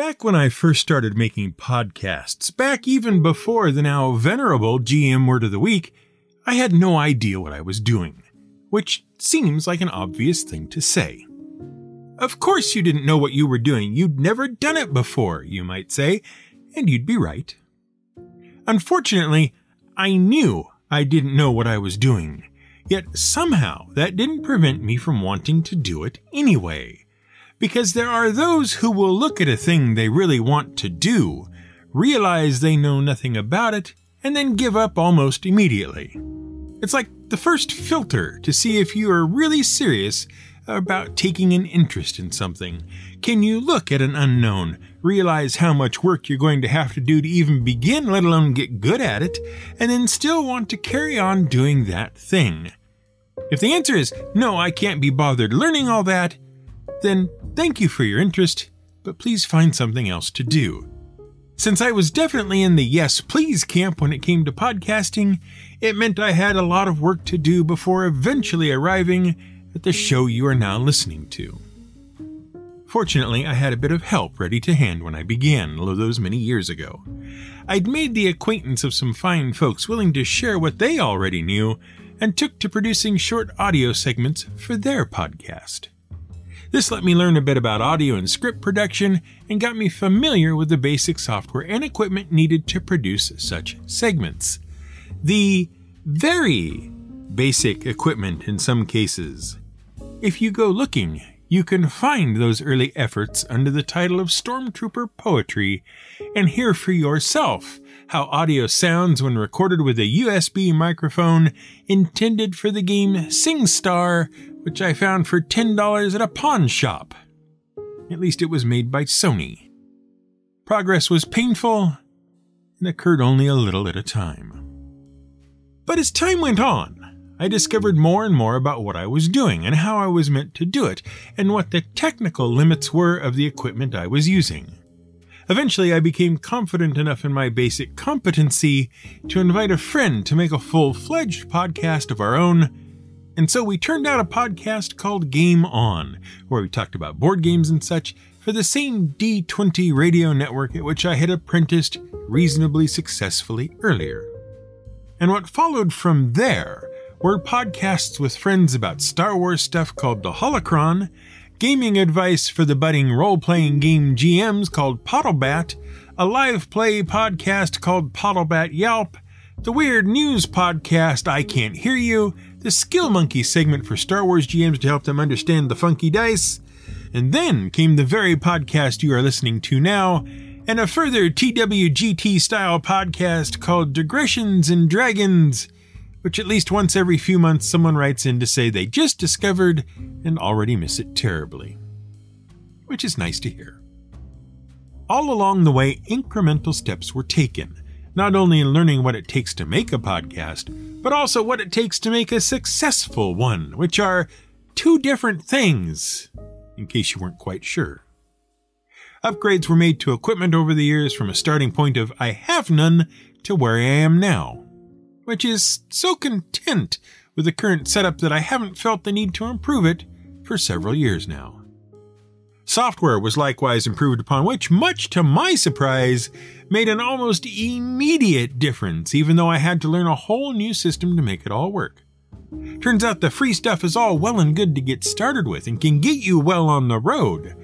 Back when I first started making podcasts, back even before the now venerable GM Word of the Week, I had no idea what I was doing, which seems like an obvious thing to say. Of course, you didn't know what you were doing. You'd never done it before, you might say, and you'd be right. Unfortunately, I knew I didn't know what I was doing, yet somehow that didn't prevent me from wanting to do it anyway because there are those who will look at a thing they really want to do, realize they know nothing about it, and then give up almost immediately. It's like the first filter to see if you are really serious about taking an interest in something. Can you look at an unknown, realize how much work you're going to have to do to even begin, let alone get good at it, and then still want to carry on doing that thing? If the answer is no, I can't be bothered learning all that, then thank you for your interest, but please find something else to do. Since I was definitely in the yes please camp when it came to podcasting, it meant I had a lot of work to do before eventually arriving at the show you are now listening to. Fortunately, I had a bit of help ready to hand when I began, although those many years ago. I'd made the acquaintance of some fine folks willing to share what they already knew and took to producing short audio segments for their podcast. This let me learn a bit about audio and script production and got me familiar with the basic software and equipment needed to produce such segments. The very basic equipment in some cases. If you go looking, you can find those early efforts under the title of Stormtrooper Poetry and hear for yourself how audio sounds when recorded with a USB microphone intended for the game SingStar which I found for $10 at a pawn shop. At least it was made by Sony. Progress was painful and occurred only a little at a time. But as time went on, I discovered more and more about what I was doing and how I was meant to do it, and what the technical limits were of the equipment I was using. Eventually, I became confident enough in my basic competency to invite a friend to make a full fledged podcast of our own and so we turned out a podcast called Game On, where we talked about board games and such for the same D20 radio network at which I had apprenticed reasonably successfully earlier. And what followed from there were podcasts with friends about Star Wars stuff called The Holocron, gaming advice for the budding role playing game GMs called Pottlebat, a live play podcast called Pottlebat Yelp, the weird news podcast I Can't Hear You, the Skill Monkey segment for Star Wars GMs to help them understand the funky dice. And then came the very podcast you are listening to now, and a further TWGT style podcast called Digressions and Dragons, which at least once every few months someone writes in to say they just discovered and already miss it terribly. Which is nice to hear. All along the way, incremental steps were taken, not only in learning what it takes to make a podcast, but also what it takes to make a successful one, which are two different things, in case you weren't quite sure. Upgrades were made to equipment over the years from a starting point of I have none to where I am now, which is so content with the current setup that I haven't felt the need to improve it for several years now. Software was likewise improved upon, which, much to my surprise, made an almost immediate difference, even though I had to learn a whole new system to make it all work. Turns out the free stuff is all well and good to get started with and can get you well on the road.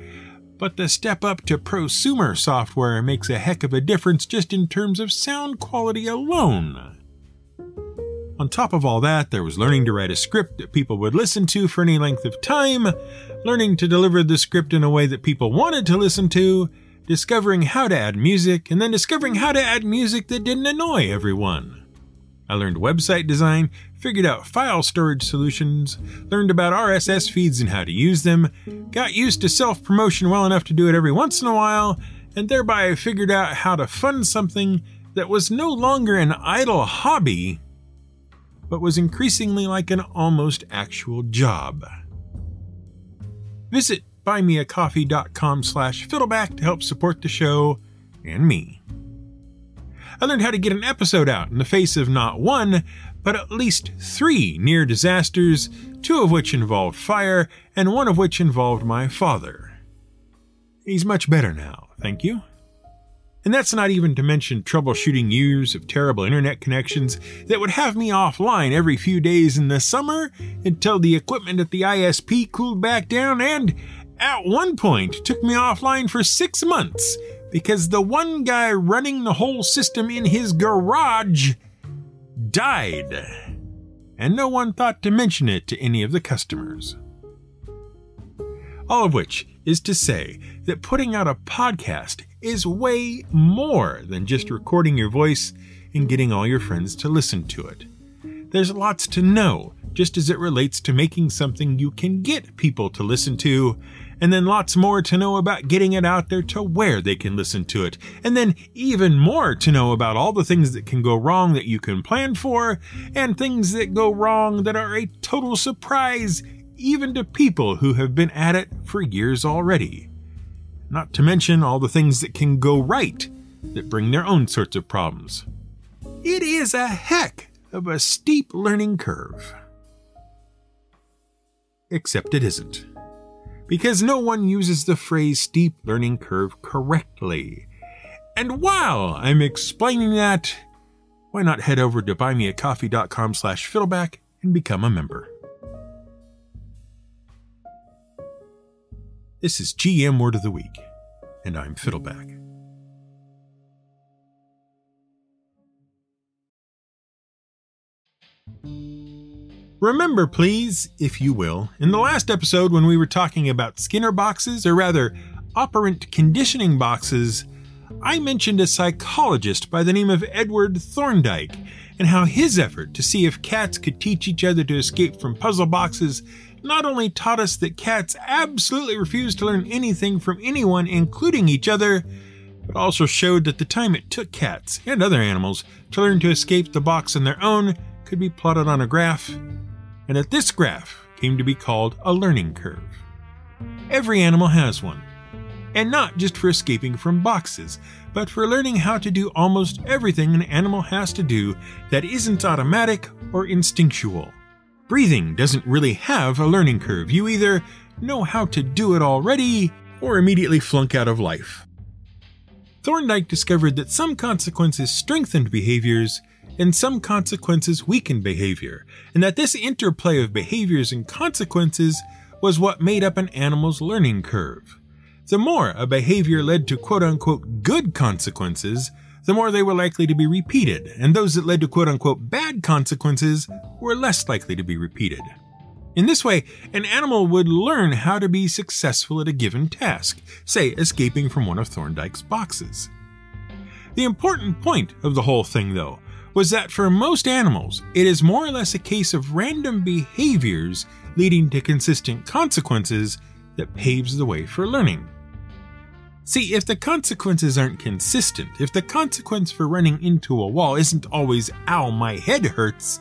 But the step up to prosumer software makes a heck of a difference just in terms of sound quality alone. On top of all that, there was learning to write a script that people would listen to for any length of time, learning to deliver the script in a way that people wanted to listen to, discovering how to add music, and then discovering how to add music that didn't annoy everyone. I learned website design, figured out file storage solutions, learned about RSS feeds and how to use them, got used to self promotion well enough to do it every once in a while, and thereby figured out how to fund something that was no longer an idle hobby, but was increasingly like an almost actual job. Visit buymeacoffee.com slash fiddleback to help support the show and me. I learned how to get an episode out in the face of not one, but at least three near disasters, two of which involved fire, and one of which involved my father. He's much better now, thank you. And that's not even to mention troubleshooting years of terrible internet connections that would have me offline every few days in the summer until the equipment at the ISP cooled back down and, at one point, took me offline for six months because the one guy running the whole system in his garage died. And no one thought to mention it to any of the customers. All of which is to say that putting out a podcast is way more than just recording your voice and getting all your friends to listen to it. There's lots to know, just as it relates to making something you can get people to listen to, and then lots more to know about getting it out there to where they can listen to it, and then even more to know about all the things that can go wrong that you can plan for, and things that go wrong that are a total surprise even to people who have been at it for years already. Not to mention all the things that can go right that bring their own sorts of problems. It is a heck of a steep learning curve. Except it isn't. Because no one uses the phrase steep learning curve correctly. And while I'm explaining that, why not head over to buymeacoffee.com slash fiddleback and become a member. This is GM Word of the Week, and I'm Fiddleback. Remember, please, if you will, in the last episode when we were talking about Skinner boxes, or rather, operant conditioning boxes, I mentioned a psychologist by the name of Edward Thorndike and how his effort to see if cats could teach each other to escape from puzzle boxes not only taught us that cats absolutely refuse to learn anything from anyone, including each other, but also showed that the time it took cats and other animals to learn to escape the box on their own could be plotted on a graph, and that this graph came to be called a learning curve. Every animal has one, and not just for escaping from boxes, but for learning how to do almost everything an animal has to do that isn't automatic or instinctual. Breathing doesn't really have a learning curve. You either know how to do it already or immediately flunk out of life. Thorndike discovered that some consequences strengthened behaviors and some consequences weakened behavior, and that this interplay of behaviors and consequences was what made up an animal's learning curve. The more a behavior led to quote unquote good consequences, the more they were likely to be repeated, and those that led to quote unquote bad consequences were less likely to be repeated. In this way, an animal would learn how to be successful at a given task, say escaping from one of Thorndike's boxes. The important point of the whole thing, though, was that for most animals, it is more or less a case of random behaviors leading to consistent consequences that paves the way for learning. See, if the consequences aren't consistent, if the consequence for running into a wall isn't always, ow, my head hurts,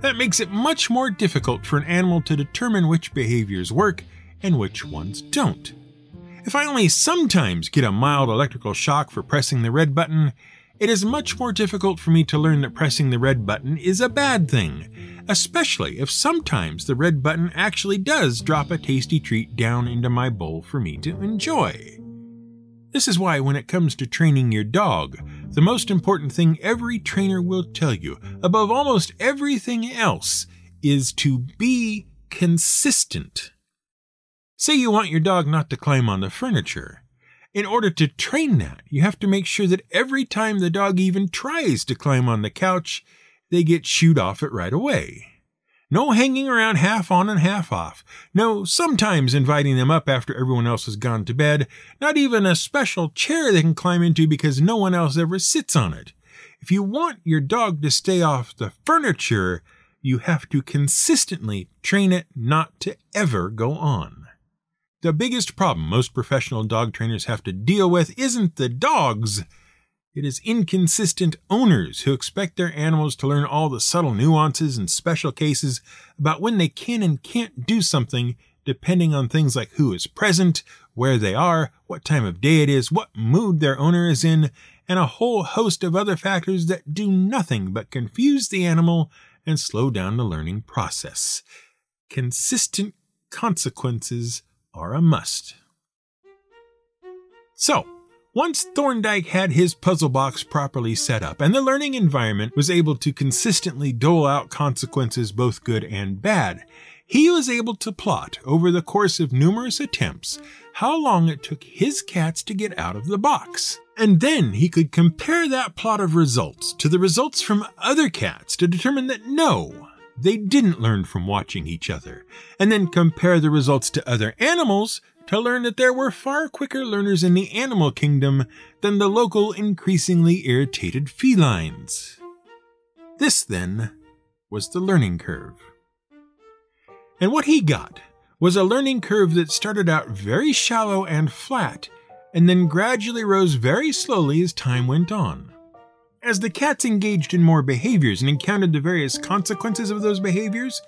that makes it much more difficult for an animal to determine which behaviors work and which ones don't. If I only sometimes get a mild electrical shock for pressing the red button, it is much more difficult for me to learn that pressing the red button is a bad thing, especially if sometimes the red button actually does drop a tasty treat down into my bowl for me to enjoy. This is why, when it comes to training your dog, the most important thing every trainer will tell you, above almost everything else, is to be consistent. Say you want your dog not to climb on the furniture. In order to train that, you have to make sure that every time the dog even tries to climb on the couch, they get shooed off it right away. No hanging around half on and half off. No sometimes inviting them up after everyone else has gone to bed. Not even a special chair they can climb into because no one else ever sits on it. If you want your dog to stay off the furniture, you have to consistently train it not to ever go on. The biggest problem most professional dog trainers have to deal with isn't the dogs, it is inconsistent owners who expect their animals to learn all the subtle nuances and special cases about when they can and can't do something depending on things like who is present, where they are, what time of day it is, what mood their owner is in, and a whole host of other factors that do nothing but confuse the animal and slow down the learning process. Consistent consequences are a must. So, Once Thorndike had his puzzle box properly set up and the learning environment was able to consistently dole out consequences both good and bad, he was able to plot over the course of numerous attempts how long it took his cats to get out of the box. And then he could compare that plot of results to the results from other cats to determine that no, they didn't learn from watching each other, and then compare the results to other animals to learn that there were far quicker learners in the animal kingdom than the local increasingly irritated felines. This, then, was the learning curve. And what he got was a learning curve that started out very shallow and flat, and then gradually rose very slowly as time went on. As the cats engaged in more behaviors and encountered the various consequences of those behaviors,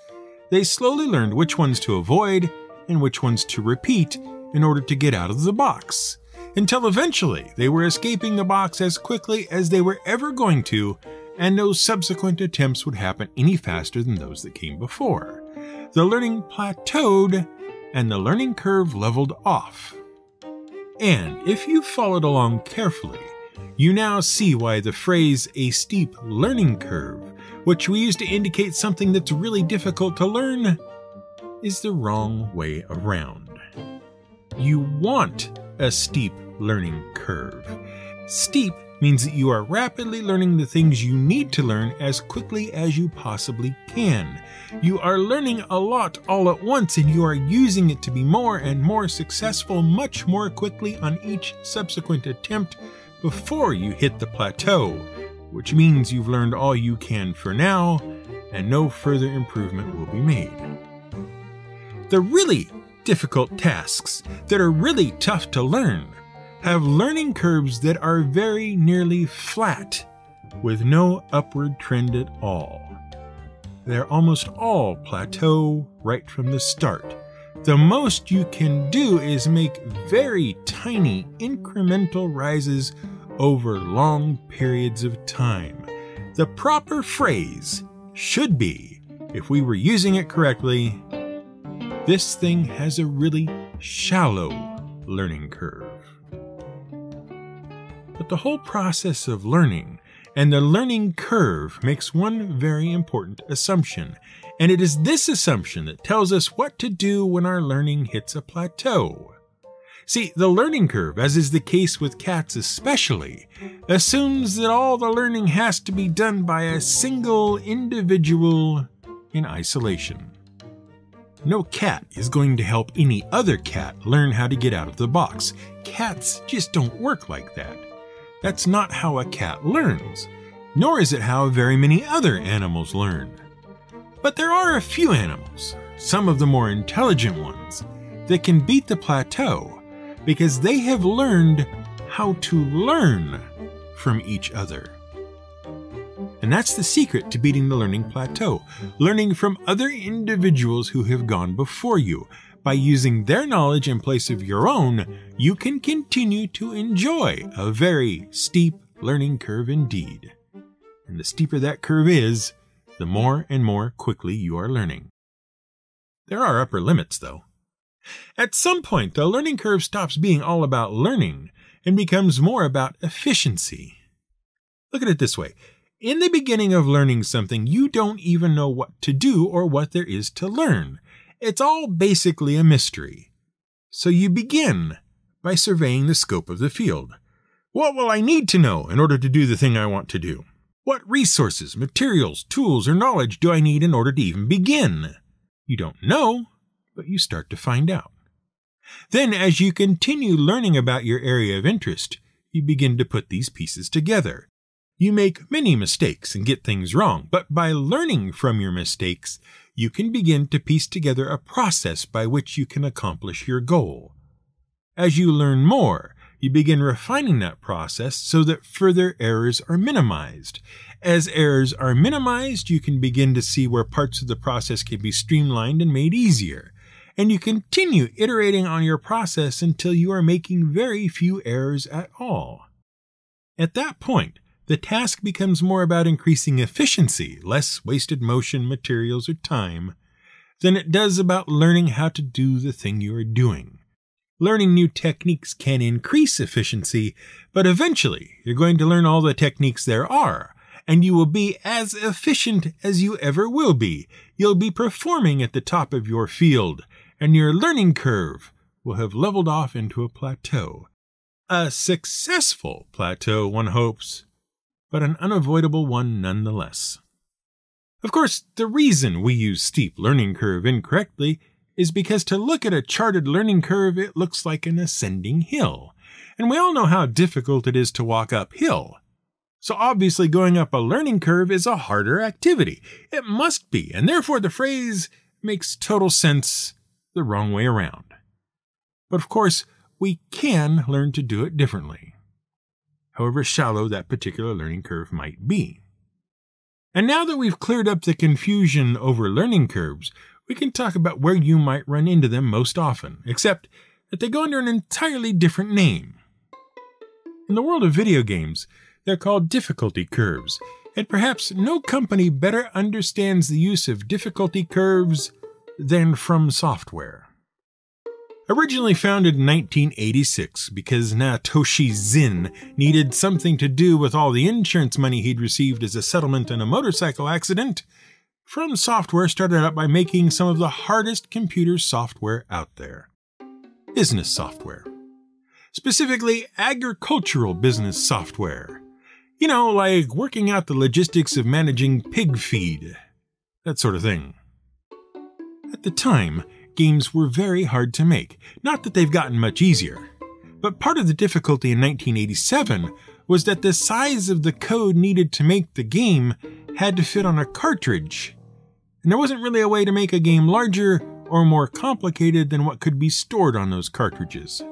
they slowly learned which ones to avoid and which ones to repeat in order to get out of the box, until eventually they were escaping the box as quickly as they were ever going to, and no subsequent attempts would happen any faster than those that came before. The learning plateaued and the learning curve leveled off. And if you followed along carefully, you now see why the phrase a steep learning curve, which we use to indicate something that's really difficult to learn, is the wrong way around. You want a steep learning curve. Steep means that you are rapidly learning the things you need to learn as quickly as you possibly can. You are learning a lot all at once and you are using it to be more and more successful much more quickly on each subsequent attempt before you hit the plateau, which means you've learned all you can for now and no further improvement will be made. The really difficult tasks that are really tough to learn have learning curves that are very nearly flat with no upward trend at all. They're almost all plateau right from the start. The most you can do is make very tiny incremental rises over long periods of time. The proper phrase should be, if we were using it correctly, this thing has a really shallow learning curve. But the whole process of learning and the learning curve makes one very important assumption, and it is this assumption that tells us what to do when our learning hits a plateau. See, the learning curve, as is the case with cats especially, assumes that all the learning has to be done by a single individual in isolation. No cat is going to help any other cat learn how to get out of the box. Cats just don't work like that. That's not how a cat learns, nor is it how very many other animals learn. But there are a few animals, some of the more intelligent ones, that can beat the plateau because they have learned how to learn from each other. And that's the secret to beating the learning plateau learning from other individuals who have gone before you. By using their knowledge in place of your own, you can continue to enjoy a very steep learning curve indeed. And the steeper that curve is, the more and more quickly you are learning. There are upper limits, though. At some point, the learning curve stops being all about learning and becomes more about efficiency. Look at it this way in the beginning of learning something, you don't even know what to do or what there is to learn. It's all basically a mystery. So you begin by surveying the scope of the field. What will I need to know in order to do the thing I want to do? What resources, materials, tools, or knowledge do I need in order to even begin? You don't know, but you start to find out. Then, as you continue learning about your area of interest, you begin to put these pieces together. You make many mistakes and get things wrong, but by learning from your mistakes, you can begin to piece together a process by which you can accomplish your goal. As you learn more, you begin refining that process so that further errors are minimized. As errors are minimized, you can begin to see where parts of the process can be streamlined and made easier. And you continue iterating on your process until you are making very few errors at all. At that point, the task becomes more about increasing efficiency, less wasted motion, materials, or time, than it does about learning how to do the thing you are doing. Learning new techniques can increase efficiency, but eventually you're going to learn all the techniques there are, and you will be as efficient as you ever will be. You'll be performing at the top of your field, and your learning curve will have leveled off into a plateau. A successful plateau, one hopes, but an unavoidable one nonetheless. Of course, the reason we use steep learning curve incorrectly is because to look at a charted learning curve, it looks like an ascending hill. And we all know how difficult it is to walk uphill. So obviously going up a learning curve is a harder activity. It must be, and therefore the phrase makes total sense the wrong way around. But of course, we can learn to do it differently, however shallow that particular learning curve might be. And now that we've cleared up the confusion over learning curves, we can talk about where you might run into them most often, except that they go under an entirely different name. In the world of video games, they're called difficulty curves, and perhaps no company better understands the use of difficulty curves than From Software. Originally founded in 1986 because Naotoshi Zin needed something to do with all the insurance money he'd received as a settlement in a motorcycle accident, From Software started out by making some of the hardest computer software out there business software. Specifically, agricultural business software. You know, like working out the logistics of managing pig feed, that sort of thing. At the time, games were very hard to make. Not that they've gotten much easier. But part of the difficulty in 1987 was that the size of the code needed to make the game had to fit on a cartridge and there wasn't really a way to make a game larger or more complicated than what could be stored on those cartridges.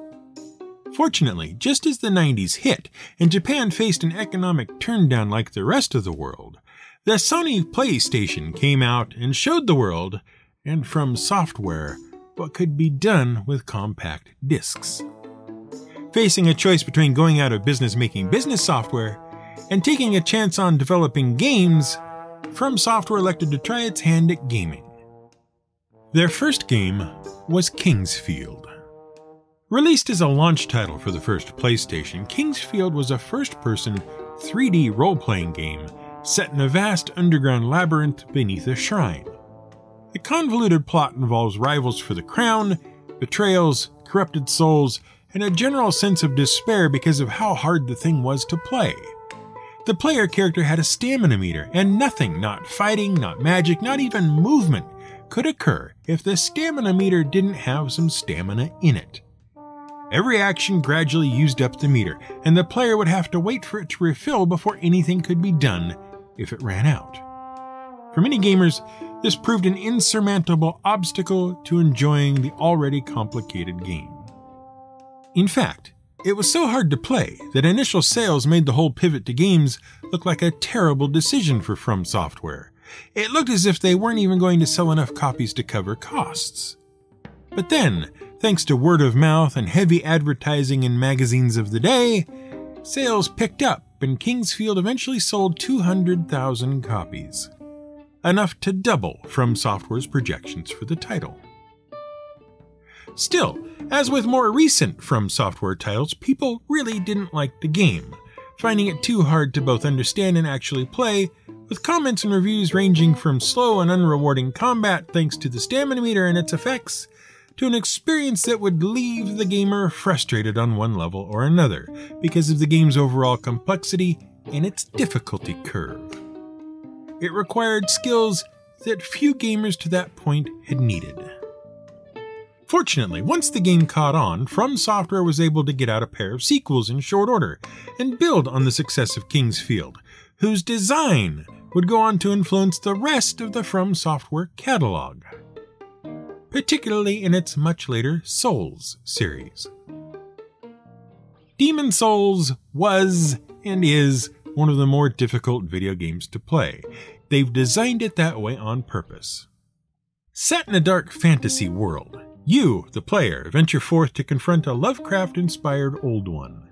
Fortunately, just as the 90s hit and Japan faced an economic turndown like the rest of the world, the Sony PlayStation came out and showed the world, and From Software, what could be done with compact discs. Facing a choice between going out of business making business software and taking a chance on developing games, From Software elected to try its hand at gaming. Their first game was King's Field. Released as a launch title for the first PlayStation, King's Field was a first person 3D role playing game set in a vast underground labyrinth beneath a shrine. The convoluted plot involves rivals for the crown, betrayals, corrupted souls, and a general sense of despair because of how hard the thing was to play. The player character had a stamina meter, and nothing, not fighting, not magic, not even movement, could occur if the stamina meter didn't have some stamina in it. Every action gradually used up the meter, and the player would have to wait for it to refill before anything could be done if it ran out. For many gamers, this proved an insurmountable obstacle to enjoying the already complicated game. In fact, it was so hard to play that initial sales made the whole pivot to games look like a terrible decision for From Software. It looked as if they weren't even going to sell enough copies to cover costs. But then, thanks to word of mouth and heavy advertising in magazines of the day, sales picked up and King's Field eventually sold 200,000 copies. Enough to double From Software's projections for the title. Still, as with more recent From Software titles, people really didn't like the game, finding it too hard to both understand and actually play, with comments and reviews ranging from slow and unrewarding combat thanks to the stamina meter and its effects, to an experience that would leave the gamer frustrated on one level or another because of the game's overall complexity and its difficulty curve. It required skills that few gamers to that point had needed. Fortunately, once the game caught on, From Software was able to get out a pair of sequels in short order and build on the success of King's Field, whose design would go on to influence the rest of the From Software catalog, particularly in its much later Souls series. Demon's Souls was and is one of the more difficult video games to play. They've designed it that way on purpose. Set in a dark fantasy world, you, the player, venture forth to confront a Lovecraft inspired Old One.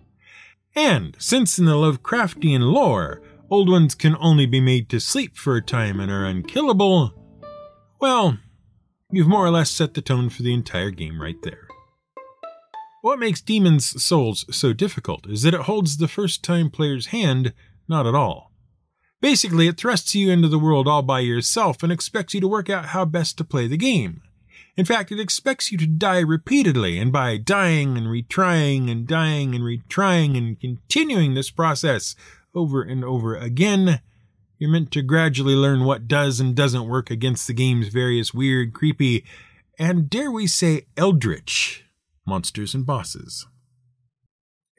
And since in the Lovecraftian lore, Old Ones can only be made to sleep for a time and are unkillable, well, you've more or less set the tone for the entire game right there. What makes Demon's Souls so difficult is that it holds the first time player's hand not at all. Basically, it thrusts you into the world all by yourself and expects you to work out how best to play the game. In fact, it expects you to die repeatedly, and by dying and retrying and dying and retrying and continuing this process over and over again, you're meant to gradually learn what does and doesn't work against the game's various weird, creepy, and dare we say eldritch monsters and bosses.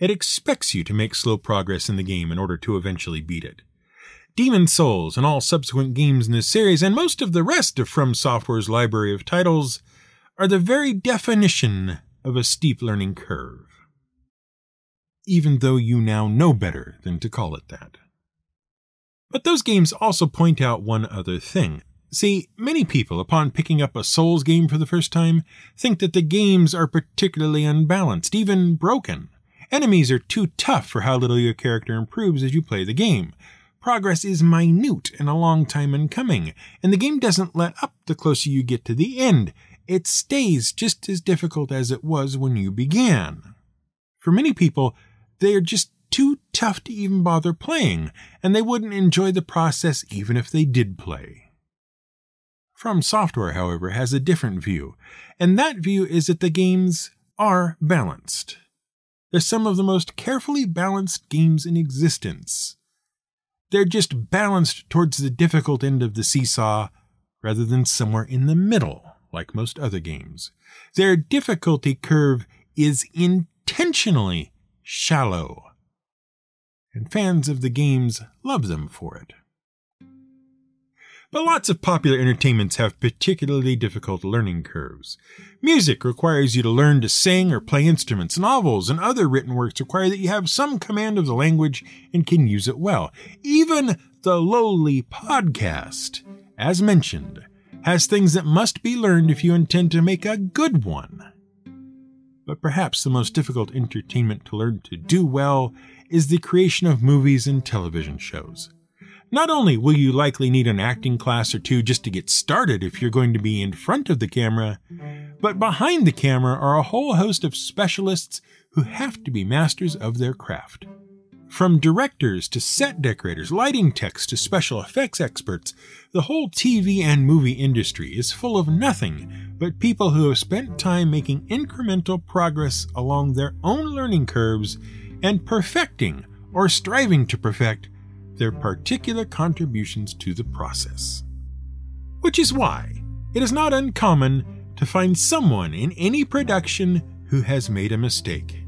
It expects you to make slow progress in the game in order to eventually beat it. Demon's Souls and all subsequent games in this series, and most of the rest of From Software's library of titles, are the very definition of a steep learning curve. Even though you now know better than to call it that. But those games also point out one other thing. See, many people, upon picking up a Souls game for the first time, think that the games are particularly unbalanced, even broken. Enemies are too tough for how little your character improves as you play the game. Progress is minute and a long time in coming, and the game doesn't let up the closer you get to the end. It stays just as difficult as it was when you began. For many people, they are just too tough to even bother playing, and they wouldn't enjoy the process even if they did play. From Software, however, has a different view, and that view is that the games are balanced. They're some of the most carefully balanced games in existence. They're just balanced towards the difficult end of the seesaw rather than somewhere in the middle, like most other games. Their difficulty curve is intentionally shallow and fans of the games love them for it. But lots of popular entertainments have particularly difficult learning curves. Music requires you to learn to sing or play instruments. Novels and other written works require that you have some command of the language and can use it well. Even the lowly podcast, as mentioned, has things that must be learned if you intend to make a good one. But perhaps the most difficult entertainment to learn to do well is the creation of movies and television shows. Not only will you likely need an acting class or two just to get started if you're going to be in front of the camera, but behind the camera are a whole host of specialists who have to be masters of their craft. From directors to set decorators, lighting techs to special effects experts, the whole TV and movie industry is full of nothing but people who have spent time making incremental progress along their own learning curves and perfecting or striving to perfect their particular contributions to the process. Which is why it is not uncommon to find someone in any production who has made a mistake.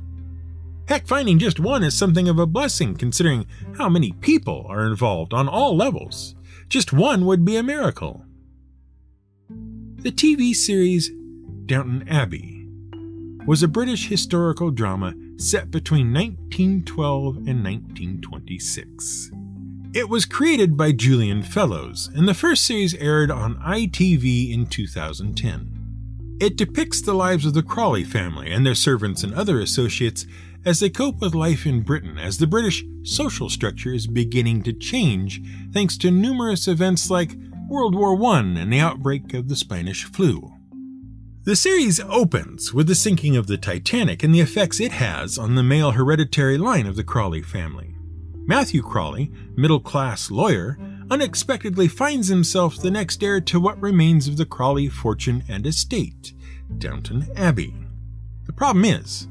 Heck, finding just one is something of a blessing considering how many people are involved on all levels. Just one would be a miracle. The TV series Downton Abbey was a British historical drama set between 1912 and 1926. It was created by Julian Fellowes, and the first series aired on ITV in 2010. It depicts the lives of the Crawley family and their servants and other associates as they cope with life in Britain as the British social structure is beginning to change thanks to numerous events like World War I and the outbreak of the Spanish flu. The series opens with the sinking of the Titanic and the effects it has on the male hereditary line of the Crawley family. Matthew Crawley, middle class lawyer, unexpectedly finds himself the next heir to what remains of the Crawley fortune and estate, Downton Abbey. The problem is,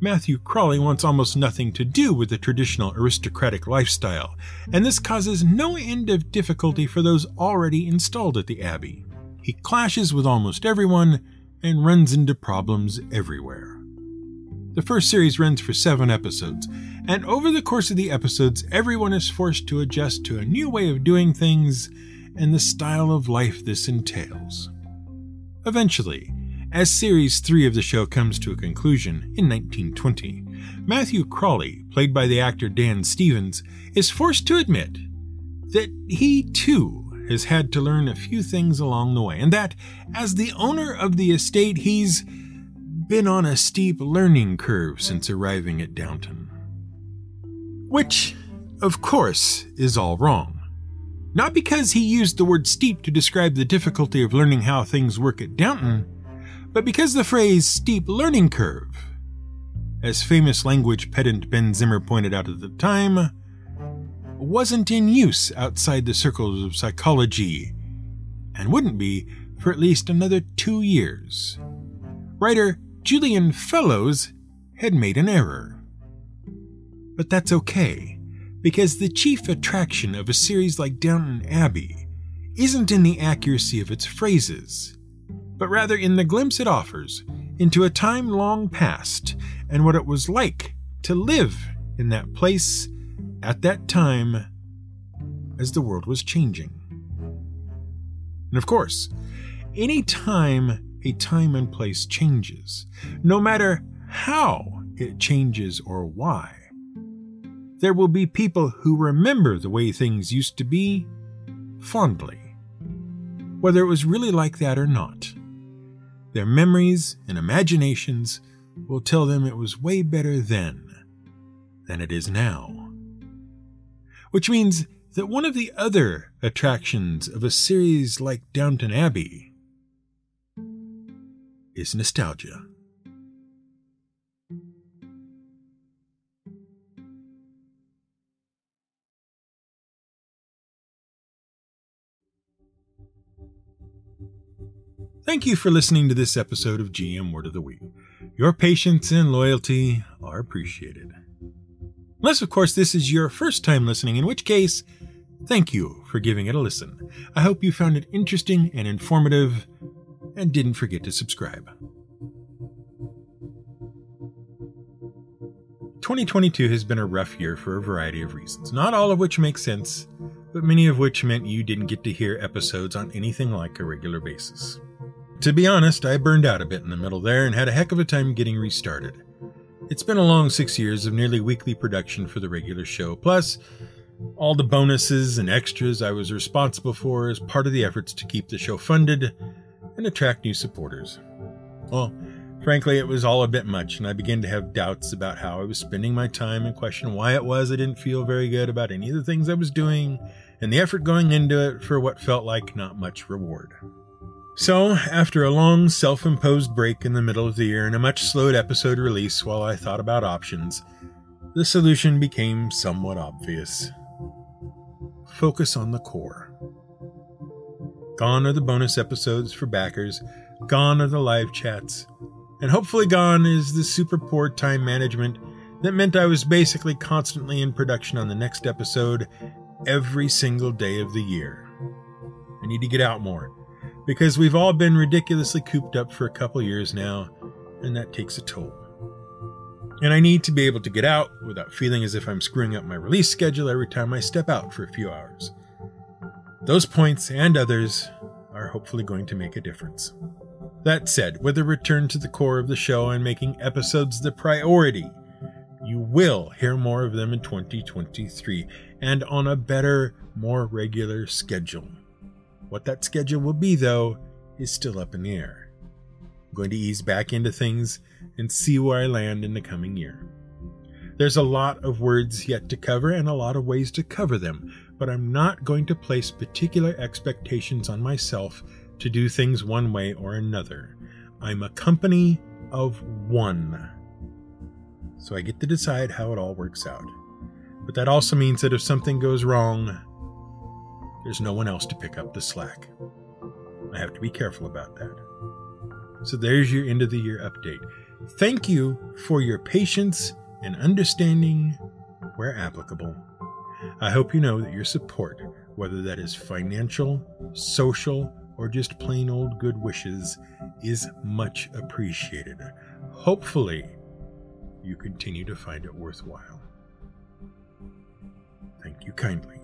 Matthew Crawley wants almost nothing to do with the traditional aristocratic lifestyle, and this causes no end of difficulty for those already installed at the Abbey. He clashes with almost everyone and runs into problems everywhere. The first series runs for seven episodes, and over the course of the episodes, everyone is forced to adjust to a new way of doing things and the style of life this entails. Eventually, as Series 3 of the show comes to a conclusion in 1920, Matthew Crawley, played by the actor Dan Stevens, is forced to admit that he too has had to learn a few things along the way, and that, as the owner of the estate, he's been on a steep learning curve since arriving at Downton. Which, of course, is all wrong. Not because he used the word steep to describe the difficulty of learning how things work at Downton, but because the phrase steep learning curve as famous language pedant Ben Zimmer pointed out at the time, wasn't in use outside the circles of psychology, and wouldn't be for at least another two years. Writer Julian Fellowes had made an error. But that's okay, because the chief attraction of a series like Downton Abbey isn't in the accuracy of its phrases, but rather in the glimpse it offers into a time long past and what it was like to live in that place at that time as the world was changing. And of course, any time a time and place changes, no matter how it changes or why, there will be people who remember the way things used to be fondly, whether it was really like that or not. Their memories and imaginations will tell them it was way better then than it is now. Which means that one of the other attractions of a series like Downton Abbey is nostalgia. Thank you for listening to this episode of GM Word of the Week. Your patience and loyalty are appreciated. Unless, of course, this is your first time listening, in which case, thank you for giving it a listen. I hope you found it interesting and informative, and didn't forget to subscribe. 2022 has been a rough year for a variety of reasons, not all of which make sense, but many of which meant you didn't get to hear episodes on anything like a regular basis. To be honest, I burned out a bit in the middle there and had a heck of a time getting restarted. It's been a long six years of nearly weekly production for the regular show, plus all the bonuses and extras I was responsible for as part of the efforts to keep the show funded and attract new supporters. Well, frankly, it was all a bit much, and I began to have doubts about how I was spending my time and question why it was I didn't feel very good about any of the things I was doing and the effort going into it for what felt like not much reward. So, after a long self imposed break in the middle of the year and a much slowed episode release while I thought about options, the solution became somewhat obvious. Focus on the core. Gone are the bonus episodes for backers, gone are the live chats, and hopefully gone is the super poor time management that meant I was basically constantly in production on the next episode every single day of the year. I need to get out more because we've all been ridiculously cooped up for a couple years now, and that takes a toll. And I need to be able to get out without feeling as if I'm screwing up my release schedule every time I step out for a few hours. Those points and others are hopefully going to make a difference. That said, with a return to the core of the show and making episodes the priority, you will hear more of them in 2023 and on a better, more regular schedule. What that schedule will be, though, is still up in the air. I'm going to ease back into things and see where I land in the coming year. There's a lot of words yet to cover and a lot of ways to cover them, but I'm not going to place particular expectations on myself to do things one way or another. I'm a company of one. So I get to decide how it all works out. But that also means that if something goes wrong, there's no one else to pick up the slack. I have to be careful about that. So there's your end of the year update. Thank you for your patience and understanding where applicable. I hope you know that your support, whether that is financial, social, or just plain old good wishes, is much appreciated. Hopefully, you continue to find it worthwhile. Thank you kindly.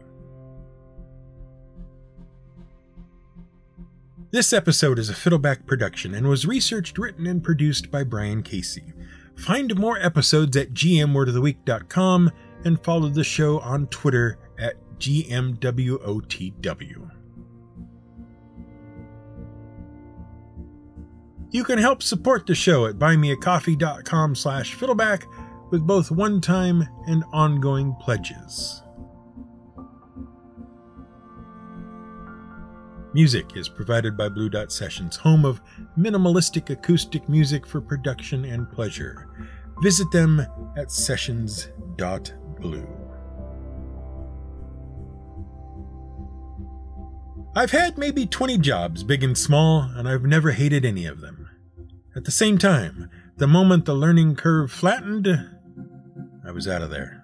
This episode is a Fiddleback production and was researched, written, and produced by Brian Casey. Find more episodes at gmwordoftheweek.com and follow the show on Twitter at GMWOTW. You can help support the show at buymeacoffee.com slash fiddleback with both one-time and ongoing pledges. Music is provided by Blue Dot Sessions, home of minimalistic acoustic music for production and pleasure. visit them at sessions.blue. I've had maybe 20 jobs, big and small, and I've never hated any of them. At the same time, the moment the learning curve flattened, I was out of there.